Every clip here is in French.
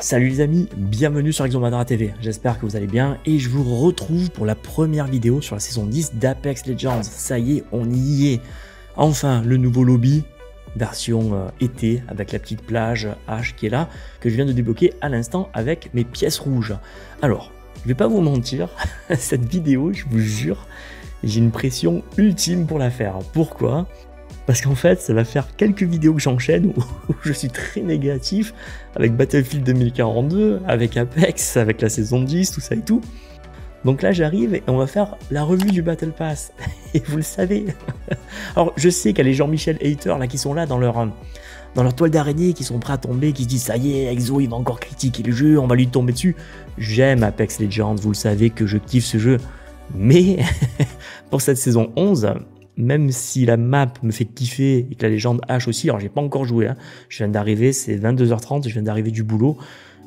Salut les amis, bienvenue sur Exomadra TV, j'espère que vous allez bien et je vous retrouve pour la première vidéo sur la saison 10 d'Apex Legends. Ça y est, on y est. Enfin, le nouveau lobby, version euh, été avec la petite plage H qui est là, que je viens de débloquer à l'instant avec mes pièces rouges. Alors, je vais pas vous mentir, cette vidéo, je vous jure, j'ai une pression ultime pour la faire. Pourquoi? Parce qu'en fait, ça va faire quelques vidéos que j'enchaîne où, je suis très négatif avec Battlefield 2042, avec Apex, avec la saison 10, tout ça et tout. Donc là, j'arrive et on va faire la revue du Battle Pass. Et vous le savez. Alors, je sais qu'il y a les Jean-Michel haters là qui sont là dans leur dans leur toile d'araignée, qui sont prêts à tomber, qui se disent ça y est, Exo, il va encore critiquer le jeu, on va lui tomber dessus. J'aime Apex Legends, vous le savez que je kiffe ce jeu. Mais pour cette saison 11, même si la map me fait kiffer et que la légende H aussi, alors j'ai pas encore joué, hein. je viens d'arriver, c'est 22h30, je viens d'arriver du boulot,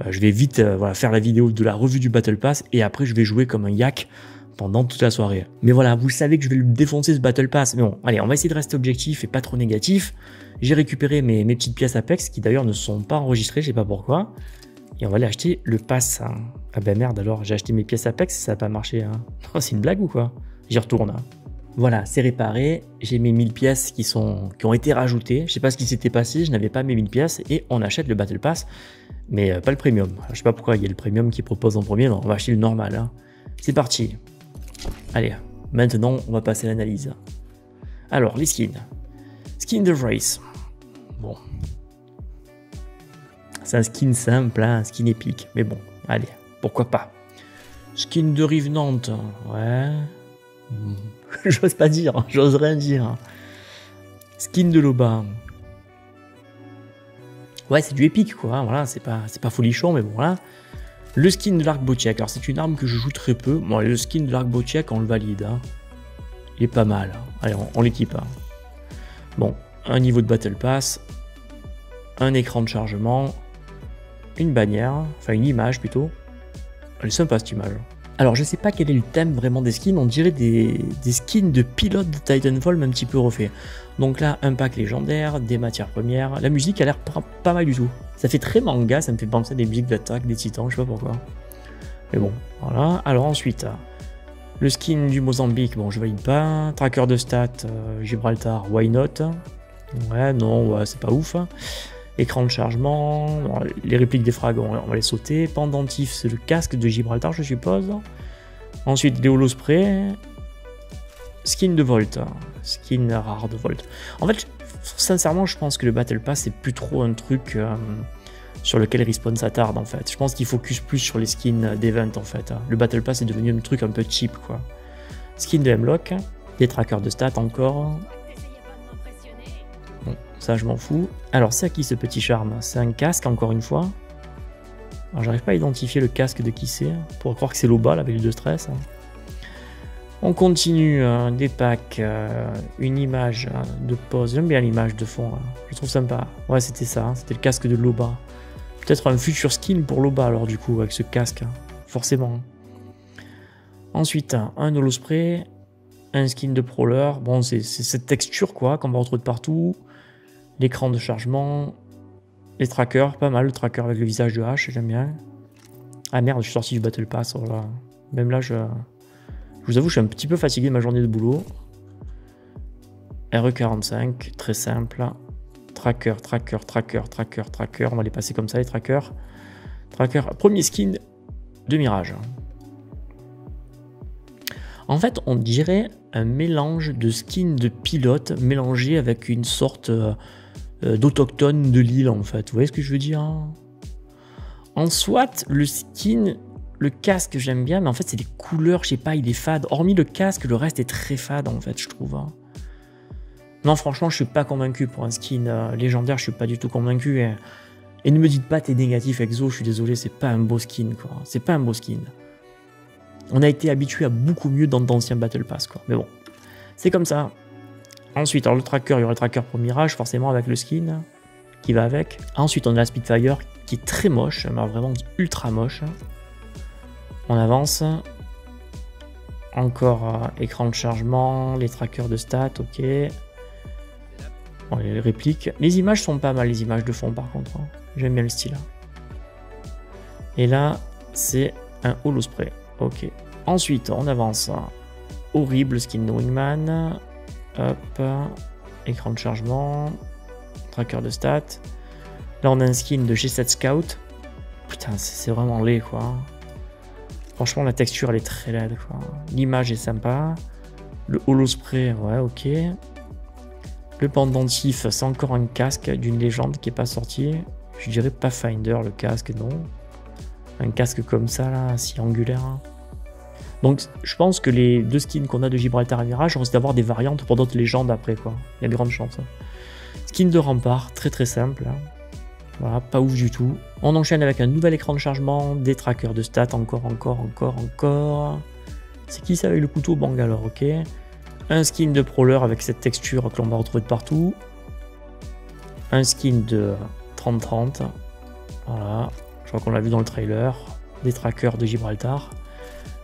euh, je vais vite euh, faire la vidéo de la revue du Battle Pass et après je vais jouer comme un yak pendant toute la soirée. Mais voilà, vous savez que je vais lui défoncer ce Battle Pass, mais bon, allez, on va essayer de rester objectif et pas trop négatif. J'ai récupéré mes, petites pièces Apex qui d'ailleurs ne sont pas enregistrées, je sais pas pourquoi. Et on va aller acheter le pass. Hein. Ah ben merde alors, j'ai acheté mes pièces Apex, ça n'a pas marché. Hein. c'est une blague ou quoi? J'y retourne. Voilà, c'est réparé. J'ai mes 1000 pièces qui, sont, qui ont été rajoutées. Je sais pas ce qui s'était passé, je n'avais pas mes 1000 pièces et on achète le Battle Pass, mais euh, pas le premium. Je sais pas pourquoi il y a le premium qui propose en premier, non, on va acheter le normal. Hein. C'est parti. Allez, maintenant on va passer à l'analyse. Alors, les skins. Skin de Race. Bon. C'est un skin simple, hein, un skin épique, mais bon, allez, pourquoi pas. Skin de Rive Nantes, ouais. J'ose pas dire, j'ose rien dire. Skin de Loba. Ouais, c'est du épique, quoi. Voilà, c'est pas, c'est pas folichon, mais bon, voilà. Le skin de l'arc Alors, c'est une arme que je joue très peu. Bon, le skin de l'arc on le valide. Hein. Il est pas mal. Hein. Allez, on, l'équipe. Hein. Bon, un niveau de Battle Pass. Un écran de chargement. Une bannière. Enfin, une image plutôt. Elle est sympa cette image. Alors je sais pas quel est le thème vraiment des skins, on dirait des, skins de pilotes de Titanfall mais un petit peu refait. Donc là, un pack légendaire, des matières premières, la musique a l'air pas mal du tout. Ça fait très manga, ça me fait penser à des musiques d'attaque, des titans, je sais pas pourquoi. Mais bon, voilà. Alors ensuite, le skin du Mozambique, bon je valide pas. Tracker de stats, euh, Gibraltar, why not? Ouais, non, ouais, c'est pas ouf. Écran de chargement, les répliques des frags, on va les sauter. Pendentif, c'est le casque de Gibraltar, je suppose. Ensuite, les holospray. Skin de Volt. Skin rare de Volt. En fait, sincèrement, je pense que le Battle Pass, c'est plus trop un truc euh, sur lequel Respawn s'attarde, en fait. Je pense qu'il focus plus sur les skins d'event, en fait. Le Battle Pass est devenu un truc un peu cheap, quoi. Skin de Hemlock. Des trackers de stats encore. Ça, je m'en fous. Alors, c'est à qui ce petit charme? C'est un casque, encore une fois? Alors, j'arrive pas à identifier le casque de qui c'est. Pour croire que c'est Loba, avec de stress. On continue. Hein, des packs. Euh, une image hein, de pause. J'aime bien l'image de fond. Hein. Je trouve sympa. Ouais, c'était ça. C'était le casque de Loba. Peut-être un futur skin pour Loba, alors, du coup, avec ce casque. Forcément. Ensuite, un holospray. Un skin de Prowler. Bon, c'est cette texture, quoi, qu'on va retrouver de partout l'écran de chargement, les trackers, pas mal le tracker avec le visage de H, j'aime bien. Ah merde, je suis sorti du Battle Pass, oh Même là, je... je vous avoue, je suis un petit peu fatigué de ma journée de boulot. RE45, très simple. Tracker, tracker, tracker, tracker, tracker. On va les passer comme ça, les trackers. Tracker, premier skin de Mirage. En fait, on dirait un mélange de skin de pilote mélangé avec une sorte euh, d'autochtones de l'île en fait. Vous voyez ce que je veux dire hein? En soit, le skin, le casque j'aime bien, mais en fait c'est les couleurs, je sais pas, il est fade. Hormis le casque, le reste est très fade en fait, je trouve. Hein. Non, franchement, je suis pas convaincu pour un skin euh, légendaire, je suis pas du tout convaincu. Et, ne me dites pas t'es négatif Exo, je suis désolé, c'est pas un beau skin quoi. C'est pas un beau skin. On a été habitué à beaucoup mieux dans d'anciens Battle Pass quoi. Mais bon, c'est comme ça. Ensuite, alors le tracker, il y aura le tracker pour Mirage, forcément avec le skin qui va avec. Ensuite, on a la Spitfire qui est très moche, mais vraiment ultra moche. On avance. Encore euh, écran de chargement, les trackers de stats, ok. les répliques. Les images sont pas mal, les images de fond par contre. Hein. J'aime bien le style. Et là, c'est un holo spray. Ok. Ensuite, on avance. Horrible skin de Wingman. Hop. Écran de chargement. Tracker de stats. Là, on a un skin de G7 Scout. Putain, c'est vraiment laid, quoi. Franchement, la texture, elle est très laide, quoi. L'image est sympa. Le holo spray, ouais, ok. Le pendentif, c'est encore un casque d'une légende qui est pas sorti. Je dirais Pathfinder, le casque, non. Un casque comme ça, là, si angulaire. Donc, je pense que les deux skins qu'on a de Gibraltar et Mirage, on risque d'avoir des variantes pour d'autres légendes après, quoi. Il y a de grandes chances. Skin de rempart, très très simple. Voilà, pas ouf du tout. On enchaîne avec un nouvel écran de chargement, des trackers de stats, encore, encore, encore, encore. C'est qui ça avec le couteau Bangalore, ok. Un skin de Prowler avec cette texture que l'on va retrouver de partout. Un skin de 30-30. Voilà, je crois qu'on l'a vu dans le trailer. Des trackers de Gibraltar.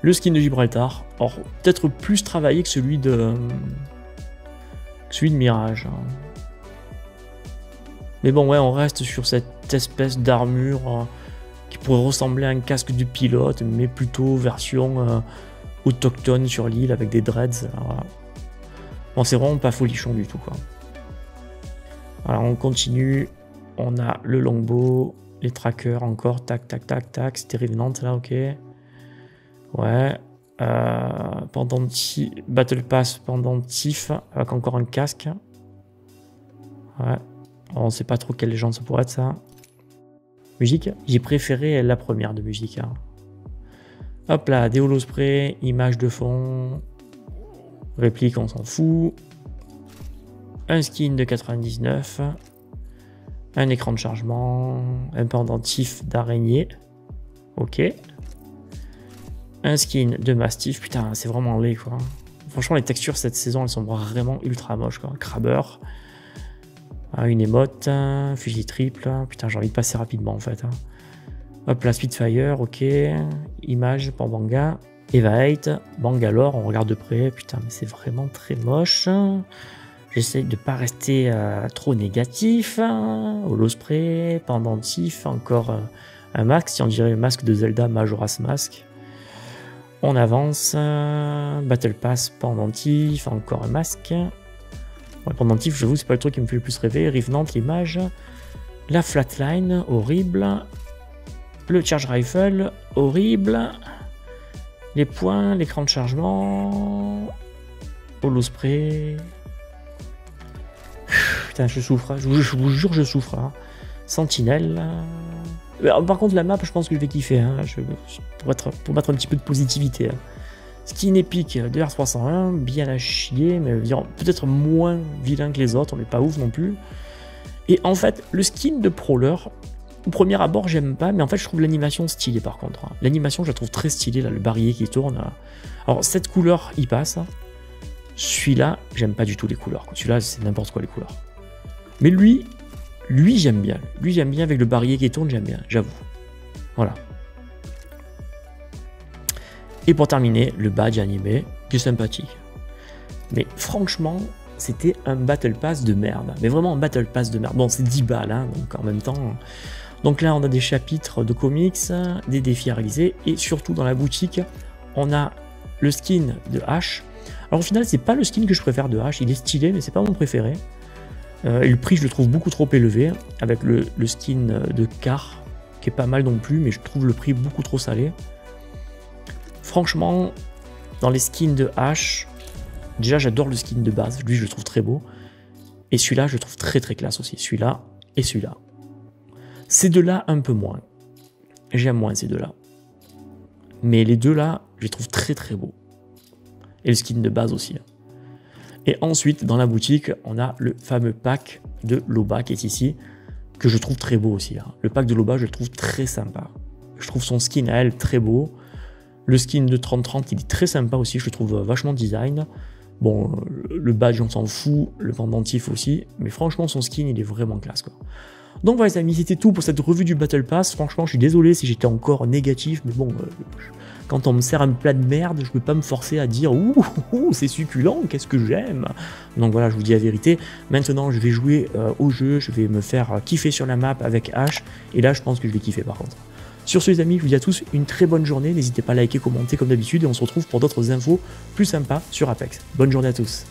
Le skin de Gibraltar, or peut-être plus travaillé que celui de, Mirage. Hein. Mais bon, ouais, on reste sur cette espèce d'armure euh, qui pourrait ressembler à un casque du pilote, mais plutôt version euh, autochtone sur l'île avec des dreads. Bon, c'est vraiment pas folichon du tout. Alors, on continue. On a le longbow, les trackers encore, tac, tac, tac, tac. C'était Revenant là, ok. Ouais. Euh, Battle Pass pendentif avec encore un casque. Ouais. On sait pas trop quelle légende ça pourrait être ça. Musique, j'ai préféré la première de musique. Hein. Hop là, des holospray, image de fond, réplique, on s'en fout. Un skin de 99, un écran de chargement, un pendentif d'araignée. Ok. Un skin de Mastiff, putain, c'est vraiment laid quoi. Franchement, les textures cette saison, elles sont vraiment ultra moches quoi. Crabber. Ah, une émote, fusil triple. Putain, j'ai envie de passer rapidement en fait. Hein. Hop là, Spitfire, ok. Image pour Banga. Eva 8, Bangalore, on regarde de près. Putain, mais c'est vraiment très moche. J'essaye de pas rester euh, trop négatif. Holo spray, pendentif, encore euh, un masque, si on dirait le masque de Zelda Majora's Mask. On avance. Battle Pass, pendentif, encore un masque. Ouais, pendentif, je vous, c'est pas le truc qui me fait le plus rêver. Revenant, l'image. La flatline, horrible. Le charge rifle, horrible. Les points, l'écran de chargement. Holo spray. Putain, je souffre. Hein. Je vous, jure, je souffre. Hein. Sentinelle. Euh, par contre, la map, je pense que je vais kiffer. Hein. pour, mettre un petit peu de positivité. Skin épique de R301, bien à chier, mais peut-être moins vilain que les autres, on n'est pas ouf non plus. Et en fait, le skin de Prowler, au premier abord, j'aime pas, mais en fait, je trouve l'animation stylée par contre. Hein. L'animation, je la trouve très stylée, là, le barillet qui tourne. Alors, cette couleur, il passe. Celui-là, j'aime pas du tout les couleurs. Celui-là, c'est n'importe quoi les couleurs. Mais lui, lui, j'aime bien. Lui, j'aime bien avec le barillet qui tourne, j'aime bien, j'avoue. Voilà. Et pour terminer, le badge animé, qui est sympathique. Mais franchement, c'était un Battle Pass de merde. Mais vraiment un Battle Pass de merde. Bon, c'est 10 balles, hein, donc en même temps. Donc là, on a des chapitres de comics, des défis à réaliser, et surtout dans la boutique, on a le skin de H. Alors au final, c'est pas le skin que je préfère de H, il est stylé, mais c'est pas mon préféré. Euh, et le prix, je le trouve beaucoup trop élevé, avec le, skin de Car, qui est pas mal non plus, mais je trouve le prix beaucoup trop salé. Franchement, dans les skins de H, déjà j'adore le skin de base, lui je le trouve très beau. Et celui-là, je le trouve très très classe aussi. Celui-là et celui-là. Ces deux-là, un peu moins. J'aime moins ces deux-là. Mais les deux-là, je les trouve très très beaux. Et le skin de base aussi. Et ensuite, dans la boutique, on a le fameux pack de Loba qui est ici, que je trouve très beau aussi. Hein. Le pack de Loba, je le trouve très sympa. Je trouve son skin à elle très beau. Le skin de 3030, il est très sympa aussi, je le trouve vachement design. Bon, le badge, on s'en fout, le pendentif aussi, mais franchement, son skin, il est vraiment classe. Donc voilà les amis, c'était tout pour cette revue du Battle Pass. Franchement, je suis désolé si j'étais encore négatif, mais bon, euh, quand on me sert un plat de merde, je peux pas me forcer à dire ouh, c'est succulent, qu'est-ce que j'aime. Donc voilà, je vous dis la vérité. Maintenant, je vais jouer euh, au jeu, je vais me faire kiffer sur la map avec H, et là, je pense que je vais kiffer par contre. Sur ce les amis, je vous dis à tous une très bonne journée, n'hésitez pas à liker, commenter comme d'habitude et on se retrouve pour d'autres infos plus sympas sur Apex. Bonne journée à tous